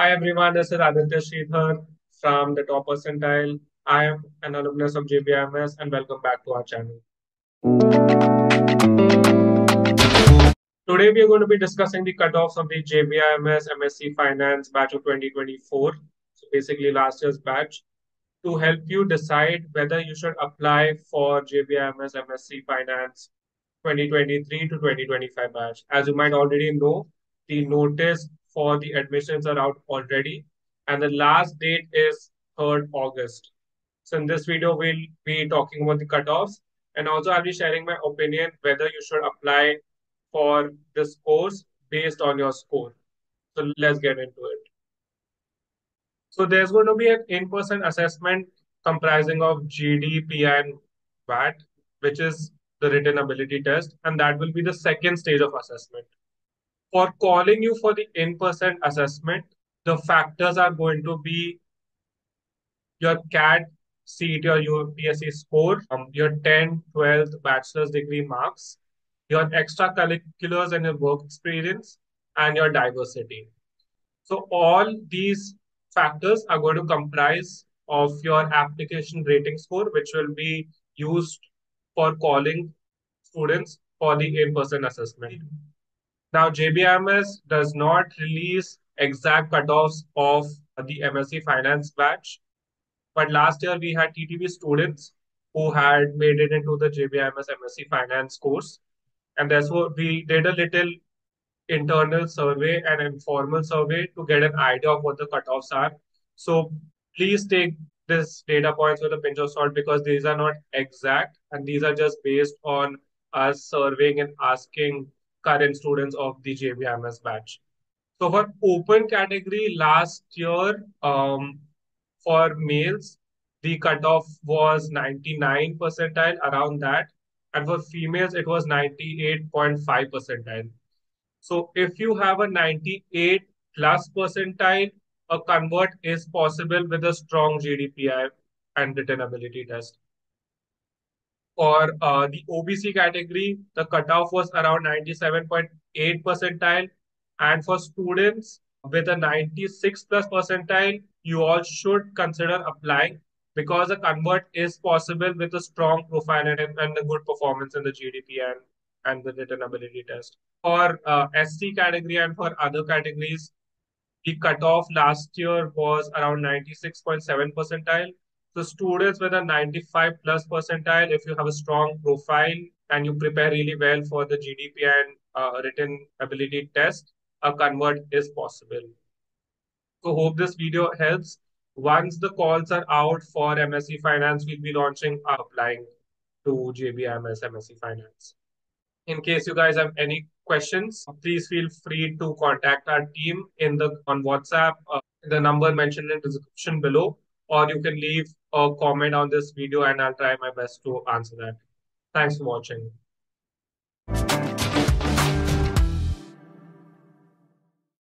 Hi everyone, this is Aditya Sridhar from the Top Percentile. I am an alumnus of JBIMS and welcome back to our channel. Today we are going to be discussing the cutoffs of the JBIMS MSc Finance batch of 2024. So basically last year's batch to help you decide whether you should apply for JBIMS MSc Finance 2023 to 2025 batch. As you might already know, the notice for the admissions are out already, and the last date is 3rd August. So in this video, we'll be talking about the cutoffs, and also I'll be sharing my opinion whether you should apply for this course based on your score. So let's get into it. So there's going to be an in-person assessment comprising of GD, PI, and VAT, which is the written ability test, and that will be the second stage of assessment. For calling you for the in-person assessment, the factors are going to be your CAT, CET your UPSC score, um, your 10, 12th bachelor's degree marks, your extracurriculars and your work experience, and your diversity. So all these factors are going to comprise of your application rating score, which will be used for calling students for the in-person assessment. Now, JBIMS does not release exact cutoffs of the MSc Finance batch, but last year we had TTP students who had made it into the JBIMS MSc Finance course, and therefore we did a little internal survey and informal survey to get an idea of what the cutoffs are. So please take this data points with a pinch of salt because these are not exact and these are just based on us surveying and asking current students of the JBIMS batch. So for open category last year, um, for males, the cutoff was 99 percentile around that. And for females, it was 98.5 percentile. So if you have a 98 plus percentile, a convert is possible with a strong GDPI and written ability test. For uh, the OBC category, the cutoff was around 97.8 percentile. And for students with a 96 plus percentile, you all should consider applying because a convert is possible with a strong profile and, and a good performance in the GDP and, and the written ability test. For uh, SC category and for other categories, the cutoff last year was around 96.7 percentile. So students with a 95 plus percentile, if you have a strong profile and you prepare really well for the GDP and uh, written ability test, a convert is possible. So hope this video helps. Once the calls are out for MSc Finance, we'll be launching applying to JBIMS MSc Finance. In case you guys have any questions, please feel free to contact our team in the on WhatsApp, uh, the number mentioned in the description below, or you can leave a comment on this video and I'll try my best to answer that. Thanks for watching.